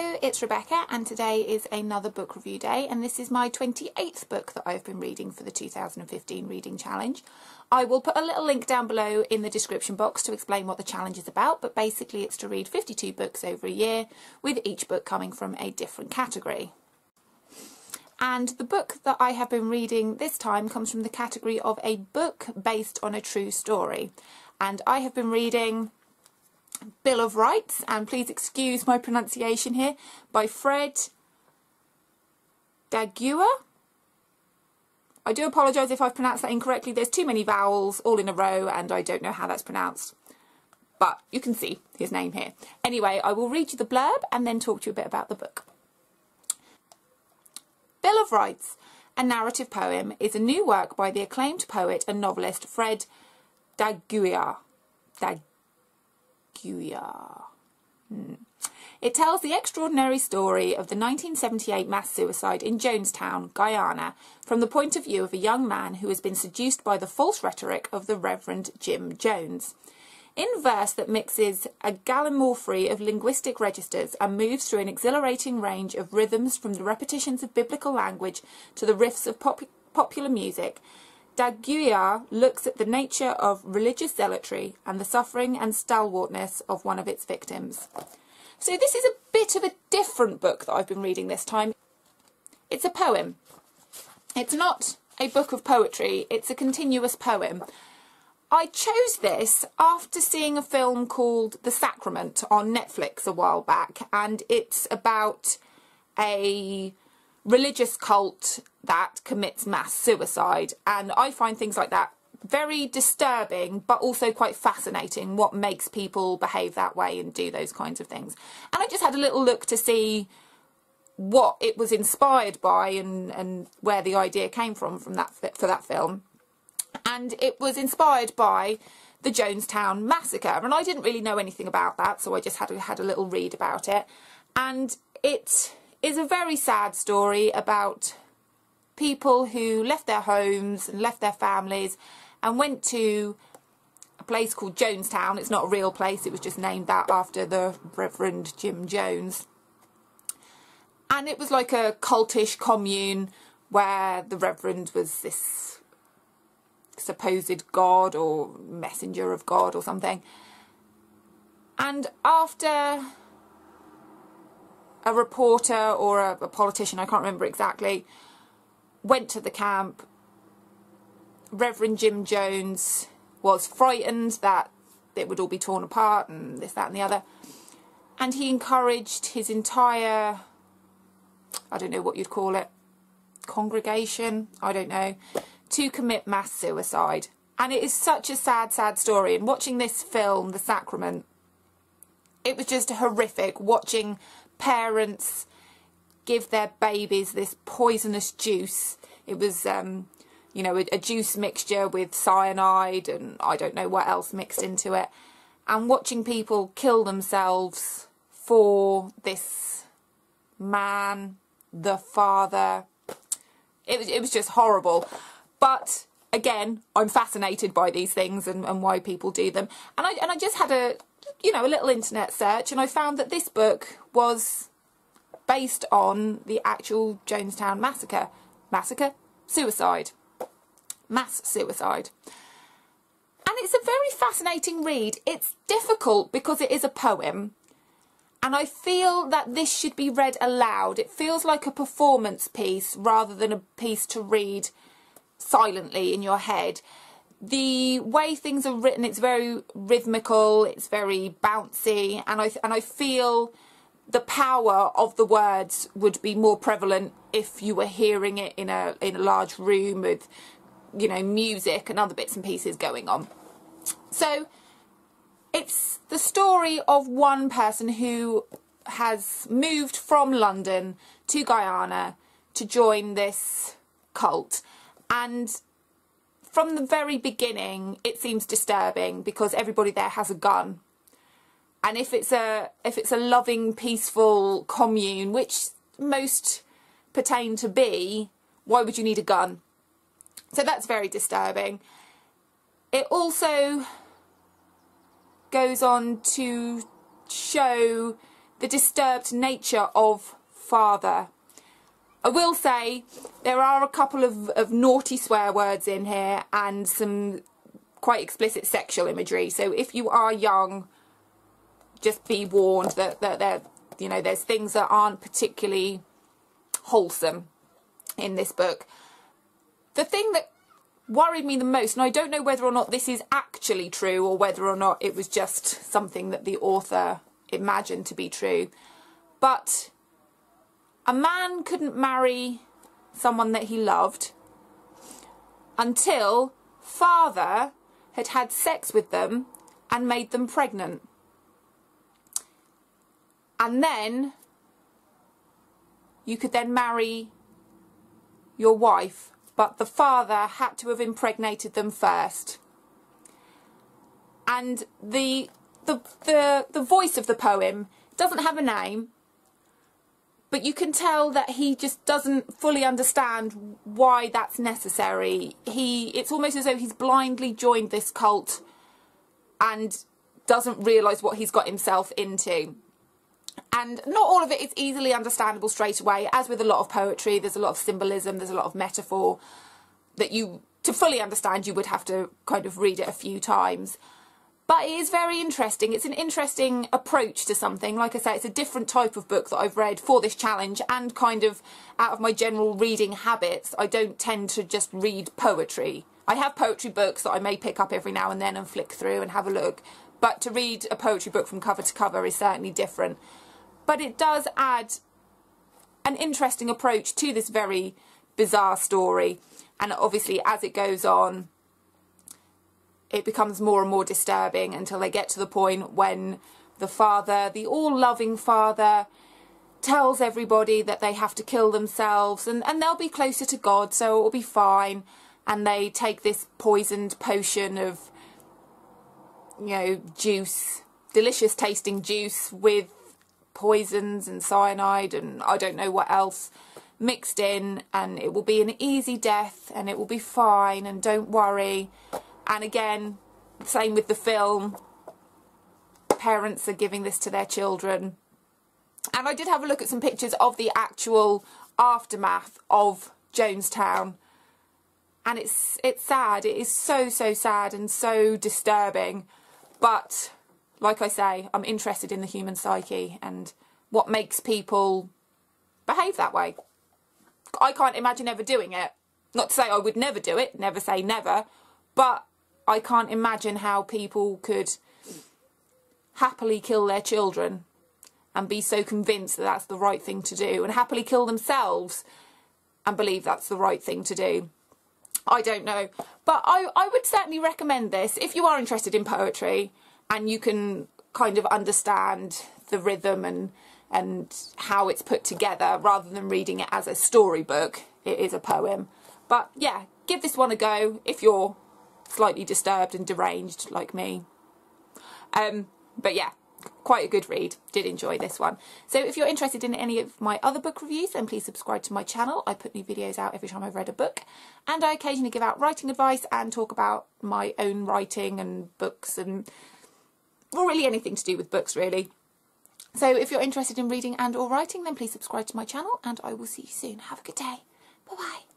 Hello, it's Rebeccah and today is another book review day and this is my 28th book that I've been reading for the 2015 Reading Challenge. I will put a little link down below in the description box to explain what the challenge is about but basically it's to read 52 books over a year with each book coming from a different category. And the book that I have been reading this time comes from the category of a book based on a true story. And I have been reading Bill of Rights, and please excuse my pronunciation here, by Fred D'Aguiar. I do apologise if I've pronounced that incorrectly. There's too many vowels all in a row and I don't know how that's pronounced. But you can see his name here. Anyway, I will read you the blurb and then talk to you a bit about the book. Bill of Rights, a narrative poem, is a new work by the acclaimed poet and novelist Fred D'Aguiar. Dag Hmm. It tells the extraordinary story of the 1978 mass suicide in Jonestown, Guyana, from the point of view of a young man who has been seduced by the false rhetoric of the Reverend Jim Jones. In verse that mixes a gallimaufry of linguistic registers and moves through an exhilarating range of rhythms from the repetitions of biblical language to the riffs of pop popular music, D'Aguiar looks at the nature of religious zealotry and the suffering and stalwartness of one of its victims. So this is a bit of a different book that I've been reading this time. It's a poem. It's not a book of poetry, it's a continuous poem. I chose this after seeing a film called The Sacrament on Netflix a while back and it's about a religious cult that commits mass suicide. And I find things like that very disturbing, but also quite fascinating what makes people behave that way and do those kinds of things. And I just had a little look to see what it was inspired by and, and where the idea came from from that for that film. And it was inspired by the Jonestown massacre. And I didn't really know anything about that, so I just had, had a little read about it. And it is a very sad story about people who left their homes and left their families and went to a place called Jonestown. It's not a real place, it was just named that after the Reverend Jim Jones. And it was like a cultish commune where the Reverend was this supposed God or messenger of God or something. And after a reporter or a, a politician, I can't remember exactly, went to the camp. Reverend Jim Jones was frightened that it would all be torn apart and this, that and the other. And he encouraged his entire, I don't know what you'd call it, congregation, I don't know, to commit mass suicide. And it is such a sad, sad story. And watching this film, The Sacrament, it was just horrific watching parents give their babies this poisonous juice. It was, um, you know, a, a, juice mixture with cyanide and I don't know what else mixed into it. And watching people kill themselves for this man, the father, it was, it was just horrible. But again, I'm fascinated by these things and, and why people do them. And I, and I just had a, you know, a little internet search and I found that this book was based on the actual Jonestown massacre. Massacre? Suicide. Mass suicide. And it's a very fascinating read. It's difficult because it is a poem. And I feel that this should be read aloud. It feels like a performance piece rather than a piece to read silently in your head the way things are written, it's very rhythmical, it's very bouncy, and I and I feel the power of the words would be more prevalent if you were hearing it in a in a large room with, you know, music and other bits and pieces going on. So it's the story of one person who has moved from London to Guyana to join this cult and from the very beginning, it seems disturbing because everybody there has a gun. And if it's a if it's a loving, peaceful commune, which most pertain to be, why would you need a gun? So that's very disturbing. It also goes on to show the disturbed nature of father. I will say there are a couple of, of naughty swear words in here and some quite explicit sexual imagery. So if you are young, just be warned that, that there, you know, there's things that aren't particularly wholesome in this book. The thing that worried me the most, and I don't know whether or not this is actually true or whether or not it was just something that the author imagined to be true, but a man couldn't marry someone that he loved until father had had sex with them and made them pregnant. And then you could then marry your wife, but the father had to have impregnated them first. And the the the the voice of the poem doesn't have a name, but you can tell that he just doesn't fully understand why that's necessary. He it's almost as though he's blindly joined this cult and doesn't realize what he's got himself into. And not all of it is easily understandable straight away. As with a lot of poetry, there's a lot of symbolism, there's a lot of metaphor that you to fully understand you would have to kind of read it a few times. But it is very interesting. It's an interesting approach to something. Like I say, it's a different type of book that I've read for this challenge and kind of out of my general reading habits, I don't tend to just read poetry. I have poetry books that I may pick up every now and then and flick through and have a look. But to read a poetry book from cover to cover is certainly different. But it does add an interesting approach to this very bizarre story. And obviously, as it goes on, it becomes more and more disturbing until they get to the point when the father, the all-loving father, tells everybody that they have to kill themselves and, and they'll be closer to God, so it will be fine. And they take this poisoned potion of, you know, juice, delicious tasting juice with poisons and cyanide and I don't know what else mixed in and it will be an easy death and it will be fine and don't worry and again, same with the film. Parents are giving this to their children. And I did have a look at some pictures of the actual aftermath of Jonestown. And it's it's sad. It is so, so sad and so disturbing. But, like I say, I'm interested in the human psyche and what makes people behave that way. I can't imagine ever doing it. Not to say I would never do it, never say never, but I can't imagine how people could happily kill their children and be so convinced that that's the right thing to do and happily kill themselves and believe that's the right thing to do. I don't know. But I, I would certainly recommend this if you are interested in poetry and you can kind of understand the rhythm and and how it's put together rather than reading it as a storybook. It is a poem. But yeah, give this one a go if you're slightly disturbed and deranged like me. Um, but yeah, quite a good read. Did enjoy this one. So if you're interested in any of my other book reviews, then please subscribe to my channel. I put new videos out every time I've read a book. And I occasionally give out writing advice and talk about my own writing and books and well, really anything to do with books, really. So if you're interested in reading and or writing, then please subscribe to my channel and I will see you soon. Have a good day. Bye-bye.